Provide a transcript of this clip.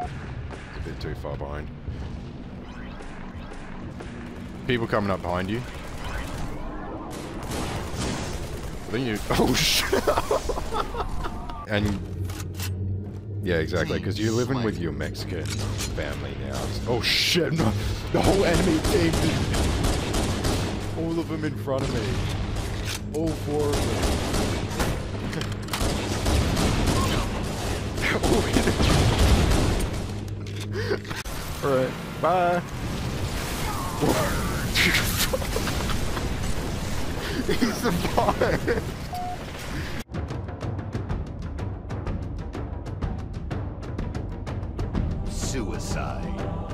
It's a bit too far behind. People coming up behind you. I think you. Oh shit! and yeah, exactly, because you're living with your Mexican family now. Oh shit! No, the whole enemy team. All of them in front of me. Alright, bye. he survived. Suicide.